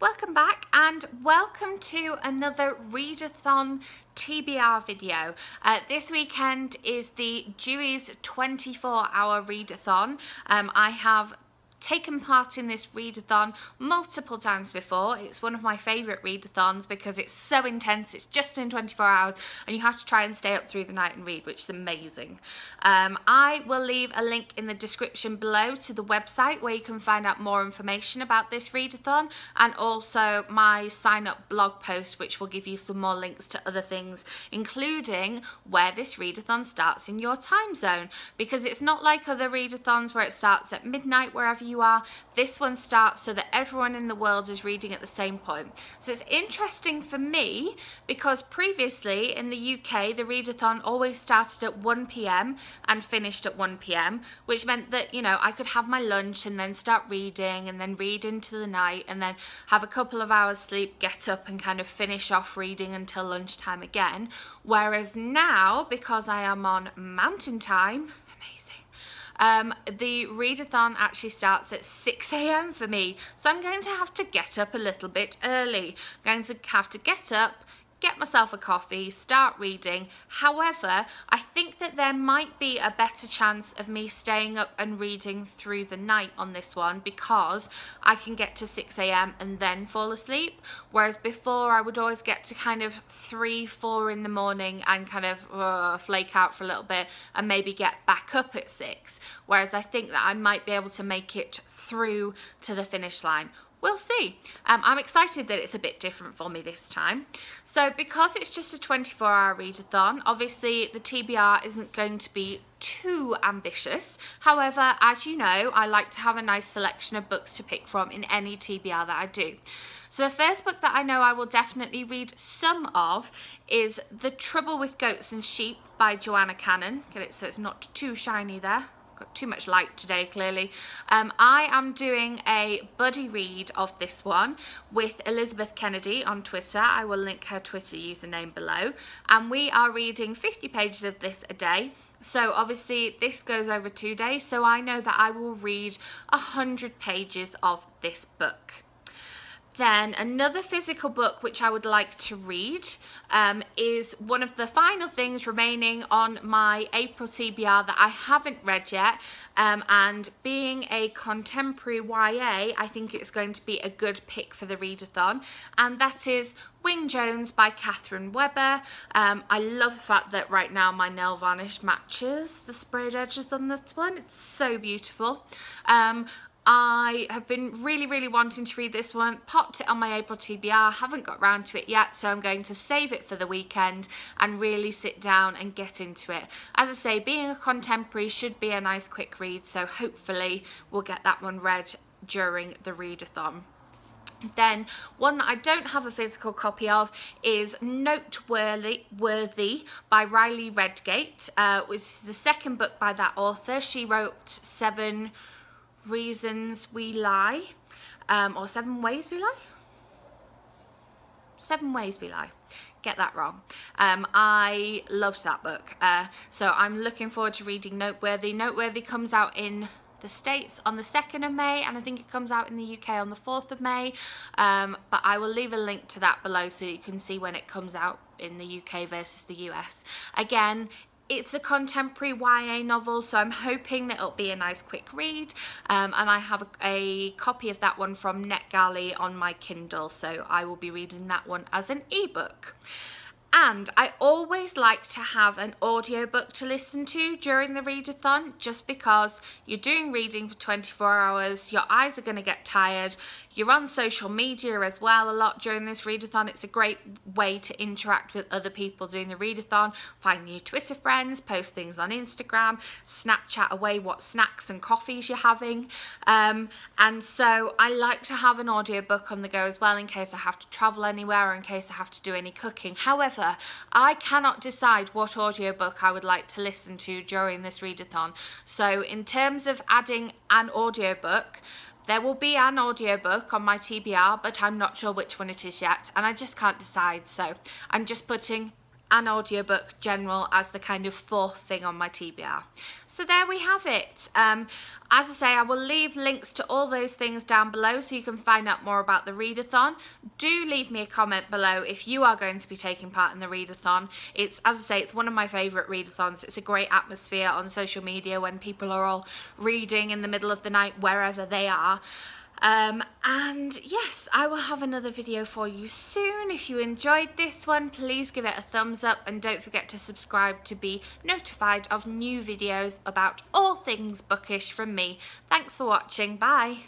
Welcome back and welcome to another readathon TBR video. Uh, this weekend is the Dewey's 24 hour readathon. Um, I have taken part in this readathon multiple times before. It's one of my favourite readathons because it's so intense. It's just in 24 hours and you have to try and stay up through the night and read, which is amazing. Um, I will leave a link in the description below to the website where you can find out more information about this readathon and also my sign up blog post which will give you some more links to other things including where this readathon starts in your time zone because it's not like other readathons where it starts at midnight wherever you you are. This one starts so that everyone in the world is reading at the same point. So it's interesting for me because previously in the UK, the readathon always started at 1 p.m. and finished at 1 p.m., which meant that, you know, I could have my lunch and then start reading and then read into the night and then have a couple of hours sleep, get up and kind of finish off reading until lunchtime again. Whereas now, because I am on mountain time, um, the readathon actually starts at 6 a.m. for me, so I'm going to have to get up a little bit early. I'm going to have to get up, get myself a coffee, start reading. However, I that there might be a better chance of me staying up and reading through the night on this one because I can get to 6am and then fall asleep. Whereas before I would always get to kind of 3, 4 in the morning and kind of uh, flake out for a little bit and maybe get back up at 6. Whereas I think that I might be able to make it through to the finish line we'll see. Um, I'm excited that it's a bit different for me this time. So because it's just a 24 hour readathon, obviously the TBR isn't going to be too ambitious. However, as you know, I like to have a nice selection of books to pick from in any TBR that I do. So the first book that I know I will definitely read some of is The Trouble with Goats and Sheep by Joanna Cannon. Get it so it's not too shiny there got too much light today clearly. Um, I am doing a buddy read of this one with Elizabeth Kennedy on Twitter. I will link her Twitter username below. And we are reading 50 pages of this a day. So obviously this goes over two days, so I know that I will read 100 pages of this book. Then another physical book which I would like to read um, is one of the final things remaining on my April TBR that I haven't read yet. Um, and being a contemporary YA, I think it's going to be a good pick for the readathon. And that is Wing Jones by Katherine Webber. Um, I love the fact that right now my nail varnish matches the sprayed edges on this one. It's so beautiful. Um, I have been really, really wanting to read this one, popped it on my April TBR, haven't got round to it yet, so I'm going to save it for the weekend and really sit down and get into it. As I say, being a contemporary should be a nice quick read, so hopefully we'll get that one read during the readathon. Then one that I don't have a physical copy of is Noteworthy Worthy by Riley Redgate. Uh, it was the second book by that author. She wrote seven reasons we lie um, or seven ways we lie? Seven ways we lie. Get that wrong. Um, I loved that book. Uh, so I'm looking forward to reading Noteworthy. Noteworthy comes out in the States on the 2nd of May and I think it comes out in the UK on the 4th of May. Um, but I will leave a link to that below so you can see when it comes out in the UK versus the US. Again, it's a contemporary YA novel, so I'm hoping that it'll be a nice quick read. Um, and I have a, a, copy of that one from NetGalley on my Kindle, so I will be reading that one as an ebook. And I always like to have an audiobook to listen to during the readathon just because you're doing reading for 24 hours, your eyes are going to get tired, you're on social media as well a lot during this readathon. It's a great way to interact with other people doing the readathon, find new Twitter friends, post things on Instagram, Snapchat away what snacks and coffees you're having. Um, and so I like to have an audiobook on the go as well in case I have to travel anywhere or in case I have to do any cooking. However, I cannot decide what audiobook I would like to listen to during this readathon. So in terms of adding an audiobook, there will be an audiobook on my TBR, but I'm not sure which one it is yet, and I just can't decide. So I'm just putting an audiobook general as the kind of fourth thing on my TBR. So there we have it. Um, as I say, I will leave links to all those things down below so you can find out more about the readathon. Do leave me a comment below if you are going to be taking part in the readathon. It's, as I say, it's one of my favourite readathons. It's a great atmosphere on social media when people are all reading in the middle of the night wherever they are. Um, and yes, I will have another video for you soon. If you enjoyed this one, please give it a thumbs up and don't forget to subscribe to be notified of new videos about all things bookish from me. Thanks for watching. Bye.